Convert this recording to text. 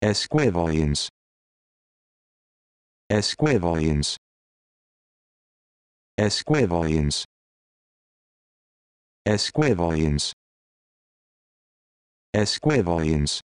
Esquivalians. Esquivalians. Esquivalians. Esquivalians. volumes.